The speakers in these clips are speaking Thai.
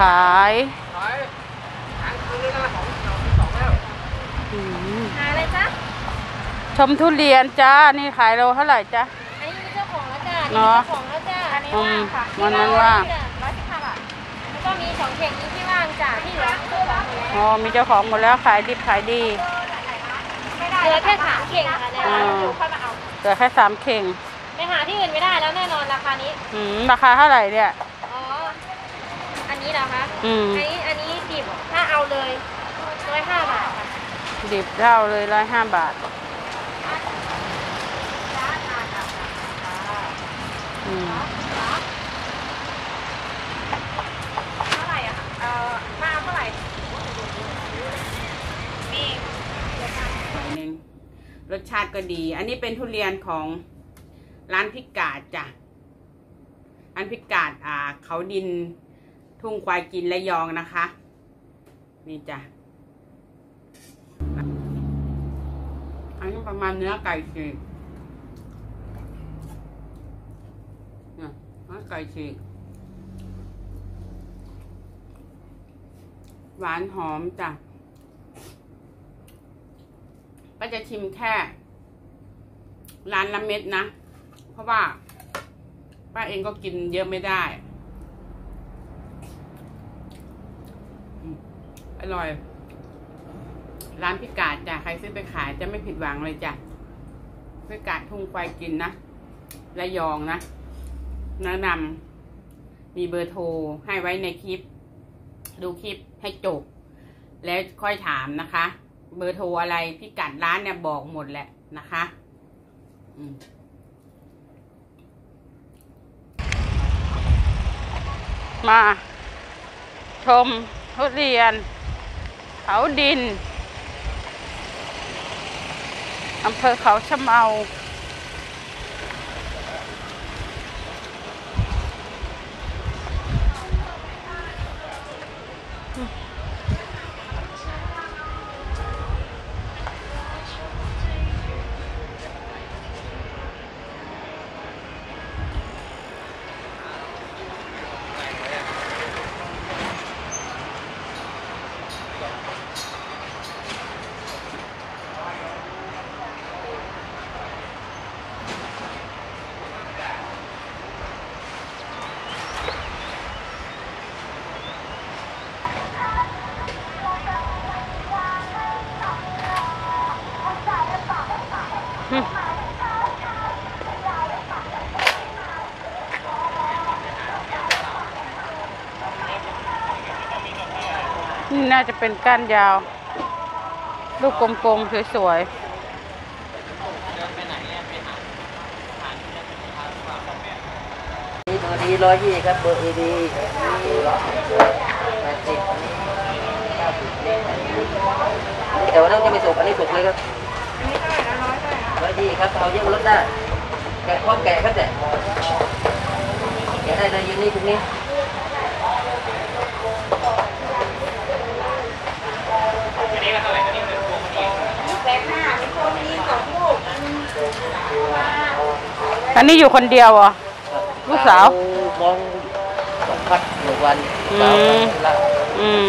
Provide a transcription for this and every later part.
ขายขายขายคืนเลยนะสองสองสองแล้วอืมหาอะไรจ๊ะชมทุเรียนจ้า นี่ขายโลเท่าไหร่จ๊ะ อันนี้มีเจ้าของแล้วจ้ะเนาะเจ้าของแล้วจ้ะอันนี้อืมว่างค่ะวันนั้นว่างร้อยสิบห้าบาทแล้วก็มีสองเข่งนี้ที่ว่างจ้ะที่เหลือเจ้าของหมดแล้วอ๋อมีเจ้าของหมดแล้วขายดิบขายดีเหลือแค่สามเข่งค่ะเนี่ยอ่าเดี๋ยวค่อยมาเอาเหลือแค่สามเข่งไปหาที่อื่นไม่ได้แล้วแน่นอนราคานี้ อืมราคาเท่าไหร่เนี่ยอ๋ออั นนี้เหรอคะอืม อันนี้อันนี้ดิบถ้าเอาเลยร้อยห้าบาทค่ะดิบเท่าเลยร้อยห้าบาทอืมเท่าไหร่อะคะเอ่อมาเอาเท่าไหร่นี่หน่อยหนึงรสชาติก็ดี อันนี้เป็นทุเรียนของร้านพิกาดจ้ะร้านพิกาดอ่า เขาดิน ทุ่งควายกินและยองนะคะ นี่จ้ะอันนี้ประมาณเนื้อไก่ฉีกเนี่ยเนื้อไก่ฉีกหวานหอมจ้ะก็จะชิมแค่ร้านละเม็ดนะ เพราะว่าป้าเองก็กินเยอะไม่ได้อืม อร่อย ร้านพิกาดจ้ะใครซื้อไปขายจะไม่ผิดหวังเลยจ้ะพิกาดทุ่งควายกินนะระยองนะแนะนำมีเบอร์โทรให้ไว้ในคลิป ดูคลิปให้จบ แล้วค่อยถามนะคะ เบอร์โทรอะไรพิกัดร้านเนี่ยบอกหมดแหละนะคะมมาชมทุเรียน เขาดินอำเภอเขาชะเมาาจะเป็นก้านยาว ลูกกลมๆสวยนี่เบอร์ดีร้อยยี่ครับเบอร์เอดีแปดสิบเก้าสิบแต่ว่าต้องจะไม่สุกอันนี้สุกเลยครับร้อยยี่ครับเอาเยอะลดได้แกะพร้อมแกะครับแต่แกะได้เลยยืนนี่ตรงนี้ อันนี้อยู่คนเดียวเหรอลูกสาว มองสองพัดหนึ่งวันอืม สาวละอืม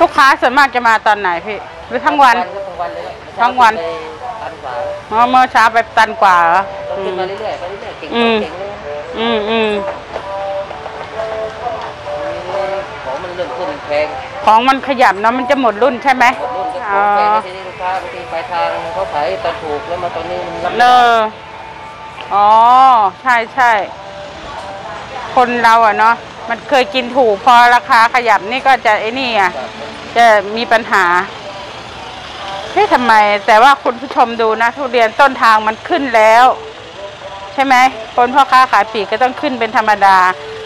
ลูกค้าส่วนมากจะมาตอนไหนพี่หรือทั้งวันทั้งวันเลยทั้งวันตันกว่าอ๋อเมื่อเช้าไปตันกว่าเหรอต้องอืขึ้นม มาเรื่อยๆไปเรื่อยๆเก่งอืมเก่งเลยอืมอืมของมันเริ่มขึ้นแพงของมันขยับเนาะมันจะหมดรุ่นใช่ไหม หมดรุ่นก็ อ๋ขอองแพงทีนี้ลูกค้าบางทีปลายทางเขาขายตอนถูกแล้วมาตอนนี้มันรับเลออ๋อ ใช่ใช่ คนเราอะเนาะ มันเคยกินถูกพอราคาขยับนี่ก็จะไอ้นี่อะจะมีปัญหาเฮ้ยทำไม แต่ว่าคุณผู้ชมดูนะ ทุเรียนต้นทางมันขึ้นแล้ว ใช่ไหมคนพ่อค้าขายปลีกก็ต้องขึ้นเป็นธรรมดา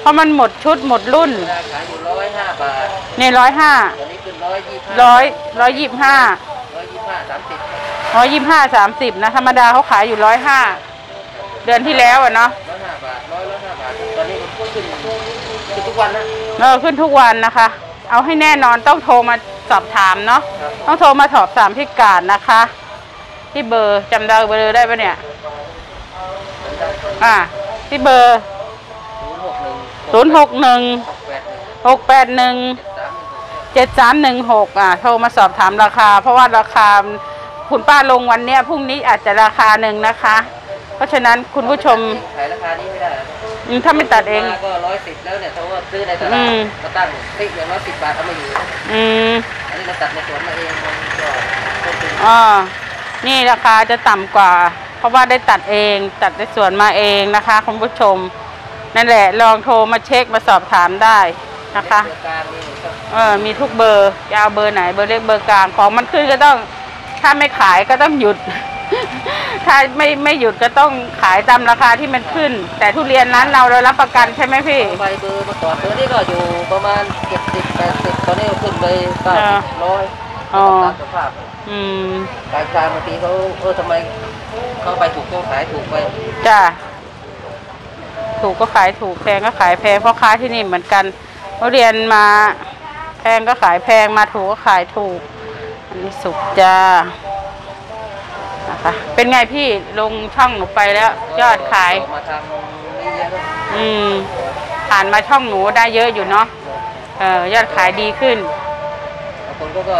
เพราะมันหมดชุดหมดรุ่นราคาอยู่ร้อยห้าบาทในร้อยห้าตอนนี้ขึ้นร้อยยี่สิบร้อยร้อยยี่สิบห้าร้อยยี่สิบห้าสามสิบร้อยยี่สิบห้าสามสิบนะธรรมดาเขาขายอยู่ร้อยห้าเดือนที่แล้วอะเนาะร้อยห้าบาทร้อยร้อยห้าบาทตอนนี้มันขึ้นขึ้นทุกวันนะเออขึ้นทุกวันนะคะ เอาให้แน่นอนต้องโทรมาสอบถามเนาะครับต้องโทรมาสอบถามพี่กาดนะคะ ที่เบอร์จำได้เบอร์ได้ปะเนี่ยอ่าที่เบอร์ ศูนย์หกหนึ่งศูนย์หกหนึ่งหกแปดหนึ่งหกแปดหนึ่งเจ็ดสามหนึ่งหกเจ็ดสามหนึ่งหกอะโทรมาสอบถามราคา เพราะว่าราคาคุณป้าลงวันเนี้ยพรุ่งนี้อาจจะราคาหนึ่งนะคะ เพราะฉะนั้นคุณผู้ชมขายราคานี้ไม่ได้อืมถ้าไม่ตัดเองมาก็ร้อยสิบแล้วเนี่ยถ้าว่าซื้อในตอืลาดมก็ตั้งติ๊กอย่างร้อยสิบบาทเอามาอยู่นะอืมอันนี้เราตัดในสวนมาเองมันก็ต้นทุนอ๋อนี่ราคาจะต่ำกว่า เพราะว่าได้ตัดเองตัดในสวนมาเองนะคะ คุณผู้ชม นั่นแหละ ลองโทรมาเช็คมาสอบถามได้นะคะเรือการนี่ก็เออ มีทุกเบอร์ยาวเบอร์ไหน เบอร์เล็กเบอร์กลาง ของมันขึ้นก็ต้อง ถ้าไม่ขายก็ต้องหยุด ถ้าไม่ไม่หยุดก็ต้องขายตามราคาที่มันขึ้น แต่ทุเรียนร้านเราเรารับประกันใช่ไหมพี่ไปเบอร์มาก่อนเบอร์นี้ก็อยู่ประมาณเจ็ดสิบแปดสิบตอนนี้ก็ขึ้นไปเก้าอ่าสิบร้อยอ๋อตามสภาพอืมกลางกลางบางทีเขาเออทำไมเขาไปถูกก็ขายถูกไป จ้า ถูกก็ขายถูกแพงก็ขายแพงเพราะค้าที่นี่เหมือนกันเขาเรียนมาแพงก็ขายแพงมาถูกก็ขายถูก อันนี้สุกจ้านะคะเป็นไงพี่ลงช่องหนูไปแล้ว ยอดขาย มาทำนี่เยอะนะอืมผ่านมาช่องหนูได้เยอะอยู่เนาะเออยอดขายดีขึ้นบางคนก็ก็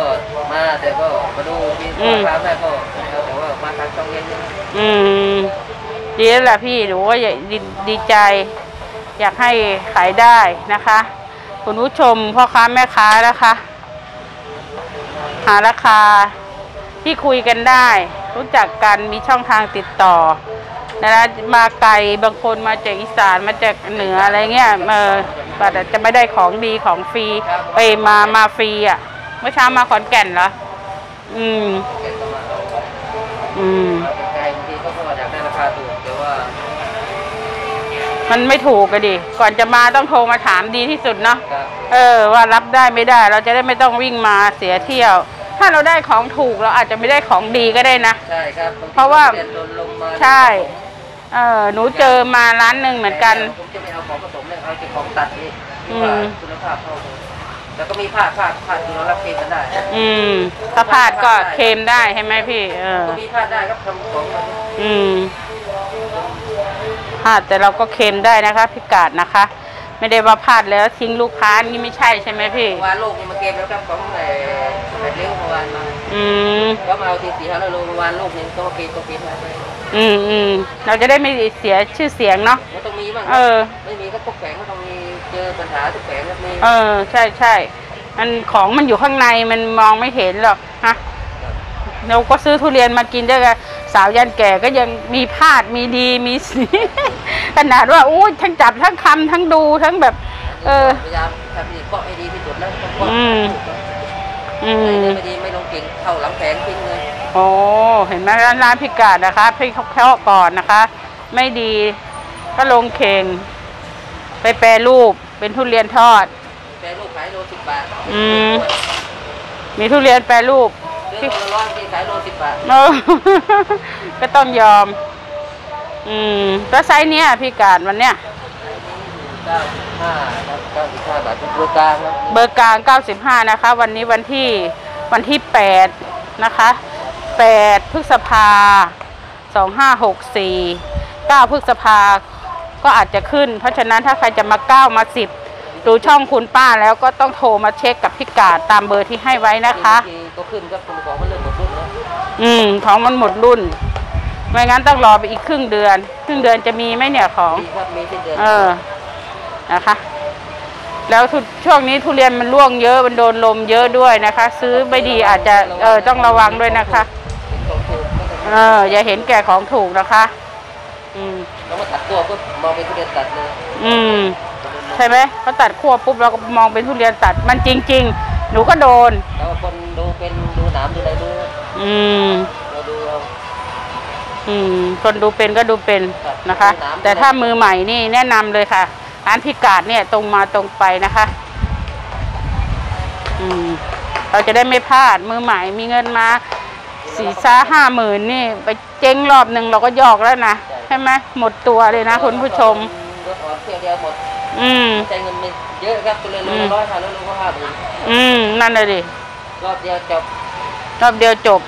มาแต่ก็มาดูที่อืมราคาแม่ก็แต่ว่ามาทางช่องเย็นเนี่ยอืม ดีแล้วล่ะพี่หนูว่าอย่าดีดีใจ อยากให้ขายได้นะคะ คุณผู้ชมพ่อค้าแม่ค้านะคะ หาราคาที่คุยกันได้ รู้จักกันมีช่องทางติดต่อนะคะมาไกลบางคนมาจากอีสานมาจากเหนืออะไรเงี้ยเออแต่จะไม่ได้ของดีของฟรีไปมามาฟรีอะเมื่อเช้ามาขอนแก่นเหรออืมอืม มันไม่ถูกกันดิ ก่อนจะมาต้องโทรมาถามดีที่สุดเนาะครับเออ ว่ารับได้ไม่ได้ เราจะได้ไม่ต้องวิ่งมาเสียเที่ยว ถ้าเราได้ของถูกเราอาจจะไม่ได้ของดีก็ได้นะ ใช่ครับบงทีเพราะว่าเรียนโดนลงมาใช่ เออหนูเจอมาร้านหนึ่งเหมือนกัน ผมจะไม่เอาของผสมเลยเอาแต่ของตัดนี่อืที่ว่ามคุณภาพเท่ากันแล้วก็มีผ้าผ้าผ้าที่เรารับเกณฑ์กันได้ อืมถ้าพลาดก็เคลมได้ใช่ไหมพี่ เออ ก็มีผ้าได้ครับทำของมาอืม พลาดแต่เราก็เคลมได้นะคะพิกาดนะคะ ไม่ได้ว่าพลาดแล้วทิ้งลูกค้านี่ไม่ใช่ใช่ไหมพี่เมื่อวานโลกนี่มาเกมแล้วครับของไอ้แปดเลี้ยงเมื่อวานมาอืมก็มาเอาทีสี่ห้าร้อยโลเมื่อวานโลกนี่ก็มาเกมก็เกมมาไปอืมอืมเราจะได้ไม่เสียชื่อเสียงเนาะมันต้องมีบ้างเออ ไม่มีก็พวกแฝงก็ต้องมีเจอปัญหาทุกแฝงก็มีเออ ใช่ใช่มันของมันอยู่ข้างในมันมองไม่เห็นหรอกฮะเราก็ซื้อทุเรียนมากินด้วยกัน สาวยันแก่ก็ยังมีพลาดมีดีมีสีขนาดว่าโอ้ยทั้งจับทั้งคำทั้งดูทั้งแบบ เออพยายามทำดีเคาะให้ดีที่สุดแล้วต้องเคาะอืมอืไอ้มเนี่ยไม่ดีไม่ลงเก่งเข้าหลังแผงทิ้งเลยโอ้เห็นไหมร้านร้านพิกาดนะคะพี่เขาเคาะก่อนนะคะ ไม่ดีก็ลงเข่งไปแปรรูปเป็นทุเรียนทอด แปรรูปขายโลสิบบาท อืม มีทุเรียนแปรรูป โลละร้อยที่ขายโลสิบบาทเออก็ต้องยอม อืมแล้วไซส์เนี้ยพี่กาดวันเนี้ยเก้าสิบห้าครับเก้าสิบห้าบาทเป็นตัวกลางครับเบอร์กลาง95นะคะ วันนี้วันที่วันที่8นะคะ8พฤษภา2564 9พฤษภาก็อาจจะขึ้น เพราะฉะนั้นถ้าใครจะมา9มา10ดูช่องคุณป้าแล้วก็ต้องโทรมาเช็คกับพี่กาดตามเบอร์ที่ให้ไว้นะคะ บางทีก็ขึ้นครับคุณของมันเริ่มหมดรุ่นแล้วอืม ของมันหมดรุ่น ไม่งั้นต้องรอไปอีกครึ่งเดือน ครึ่งเดือนจะมีไหมเนี่ยของ มีครับมีที่เดือนเออ นะคะ แล้วทุช่วงนี้ทุเรียนมันร่วงเยอะ มันโดนลมเยอะด้วยนะคะ ซื้อไม่ดีอาจจะ เออ ต้องระวังด้วยนะคะเป็นของถูกไม่ต้องเออ อย่าเห็นแก่ของถูกนะคะ อืม แล้วมาตัดตัวก็มองเป็นทุเรียนตัดเลยอืม ใช่ไหมเขาตัดขั้วปุ๊บเราก็มองเป็นทุเรียนตัดมันจริง ๆ หนูก็โดน แล้วคนดู เป็นดูหนามดูอะไรดูอืมเราดูเรา อืม คนดูเป็นก็ดูเป็นนะคะแต่ถ้ามือใหม่นี่แนะนำเลยค่ะ ร้านพิกาดเนี่ยตรงมาตรงไปนะคะ อืม เราจะได้ไม่พลาดมือใหม่มีเงินมาสี่ซ่าห้าหมื่นนี่ ไปเจ๊งรอบหนึ่งเราก็ยอกแล้วนะใช่ไหมหมดตัวเลยนะคุณผู้ชม รถอ่อนเที่ยวเดียวหมดอืม ใช้เงินไม่เยอะครับตัวเรียนโลละร้อยค่ะแล้วโลก็ห้าหมื่นอืม นั่นเลยดิ รอบเดียวจบ รอบเดียวจบ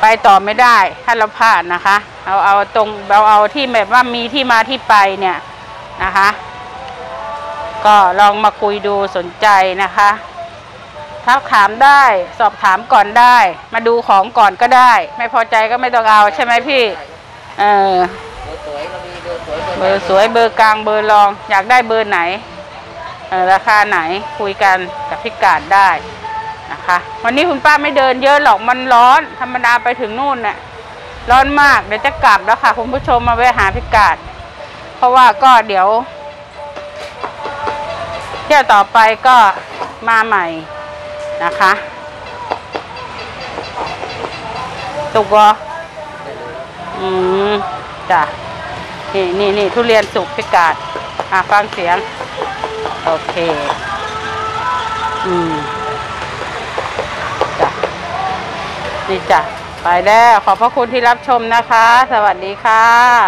ไปต่อไม่ได้ ถ้าเราพลาดนะคะ เอาเอาตรงเราเอาที่แบบว่ามีที่มาที่ไปเนี่ยนะคะ ก็ลองมาคุยดูสนใจนะคะถ้าถามได้สอบถามก่อนได้ มาดูของก่อนก็ได้ ไม่พอใจก็ไม่ต้องเอาใช่ไหมพี่ เออเบอร์สวยเรามีเบอร์สวยเบอร์สวยเบอร์กลางเบอร์รอง อยากได้เบอร์ไหนเออราคาไหนคุยกันกับพิกาดได้ นะคะ วันนี้คุณป้าไม่เดินเยอะหรอกมันร้อน ธรรมดาไปถึงนู่นน่ะร้อนมากเดี๋ยวจะกลับแล้วค่ะ คุณผู้ชมมาแวะหาพิกาดเพราะว่าก็เดี๋ยว เที่ยวต่อไปก็มาใหม่นะคะตุกเหรออืมจ้ะนี่นี่นี่ทุเรียนสุกพิกาดอะฟังเสียง โอเค อืม จ้ะ นี่จ้ะไปแล้วขอบพระคุณที่รับชมนะคะ สวัสดีค่ะ